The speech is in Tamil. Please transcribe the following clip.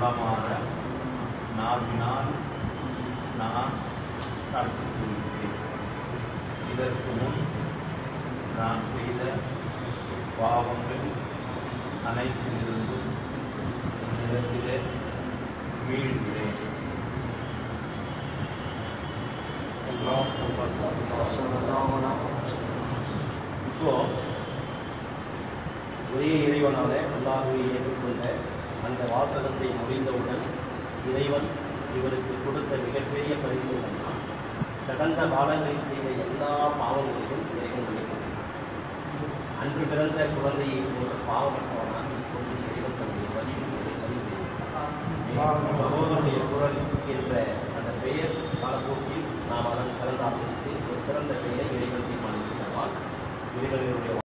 உளமாற நாவினால் நான் சாட்சி கூறுகிறேன் இதற்கு முன் நான் செய்த பாவங்கள் அனைத்திலிருந்தும் நிலத்திலே வீழ்கிறேன். இப்போ ஒரே இறைவனால அல்லாஹுவை ஏற்றுக்கொண்ட அந்த வாசகத்தை முடிந்தவுடன் இறைவன் இவருக்கு கொடுத்த மிகப்பெரிய பரிசு என்னன்னா கடந்த காலங்களில் செய்த எல்லா பாவங்களையும் இறைவன் மன்னிக்கிறான் அன்று பிறந்த குழந்தையை போன்ற பாவமற்றவனாக இப்பொழுது இறைவன் தன்னுடைய பதிவுகளை பதிவு செய்கிறார் சகோதரனுடைய குரல் என்ற அந்த பெயர் காலப்போக்கில் நாம் அதன் கலந்து ஆலோசித்து ஒரு சிறந்த பெயரை இறைவன் தீர்மானித்து தருவார் இறைவனுடைய